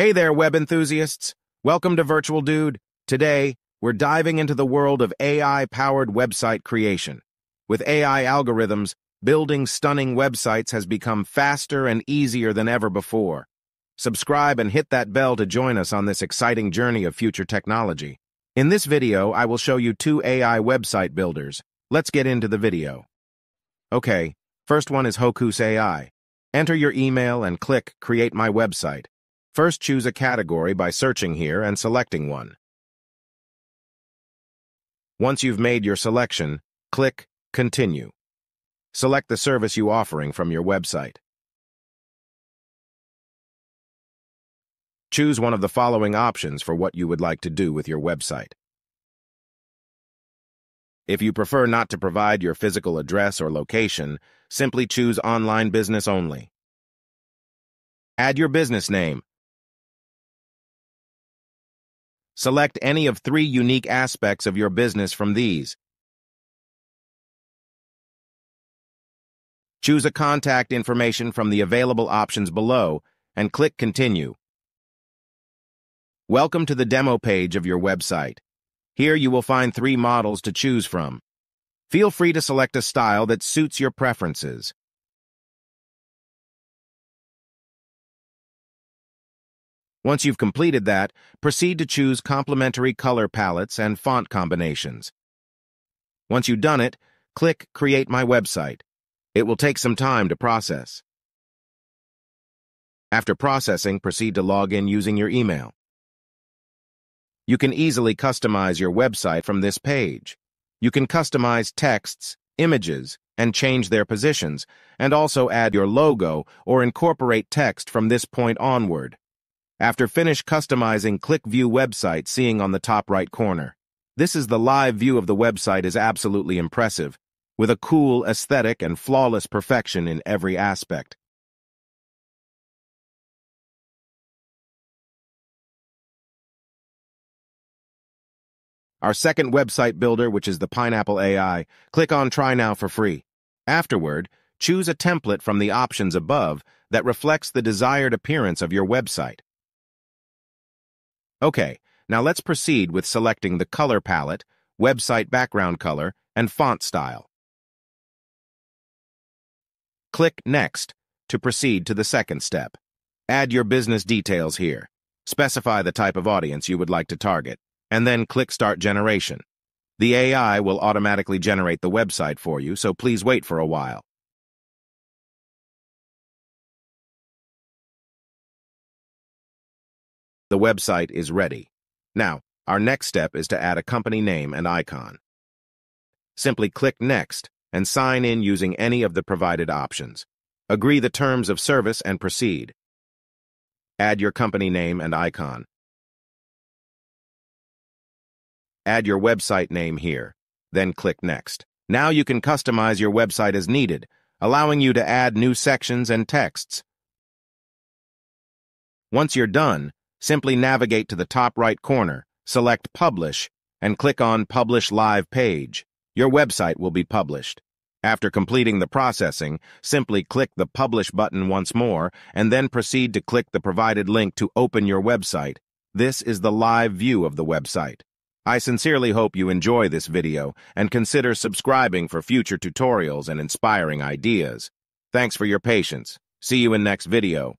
Hey there, web enthusiasts. Welcome to Virtual Dude. Today, we're diving into the world of AI-powered website creation. With AI algorithms, building stunning websites has become faster and easier than ever before. Subscribe and hit that bell to join us on this exciting journey of future technology. In this video, I will show you two AI website builders. Let's get into the video. Okay, first one is Hocoos AI. Enter your email and click Create My Website. First choose a category by searching here and selecting one. Once you've made your selection, click Continue. Select the service you're offering from your website. Choose one of the following options for what you would like to do with your website. If you prefer not to provide your physical address or location, simply choose Online Business Only. Add your business name. Select any of three unique aspects of your business from these. Choose a contact information from the available options below and click Continue. Welcome to the demo page of your website. Here you will find three models to choose from. Feel free to select a style that suits your preferences. Once you've completed that, proceed to choose complementary color palettes and font combinations. Once you've done it, click Create My Website. It will take some time to process. After processing, proceed to log in using your email. You can easily customize your website from this page. You can customize texts, images, and change their positions, and also add your logo or incorporate text from this point onward. After finish customizing, click View Website seeing on the top right corner. This is the live view of the website is absolutely impressive, with a cool aesthetic and flawless perfection in every aspect. Our second website builder, which is the Pineapple AI, click on Try Now for free. Afterward, choose a template from the options above that reflects the desired appearance of your website. Okay, now let's proceed with selecting the color palette, website background color, and font style. Click Next to proceed to the second step. Add your business details here. Specify the type of audience you would like to target and then click Start Generation. The AI will automatically generate the website for you, so please wait for a while. The website is ready. Now, our next step is to add a company name and icon. Simply click Next and sign in using any of the provided options. Agree the terms of service and proceed. Add your company name and icon. Add your website name here, then click Next. Now you can customize your website as needed, allowing you to add new sections and texts. Once you're done, simply navigate to the top right corner, select Publish, and click on Publish Live Page. Your website will be published. After completing the processing, simply click the Publish button once more, and then proceed to click the provided link to open your website. This is the live view of the website. I sincerely hope you enjoy this video and consider subscribing for future tutorials and inspiring ideas. Thanks for your patience. See you in next video.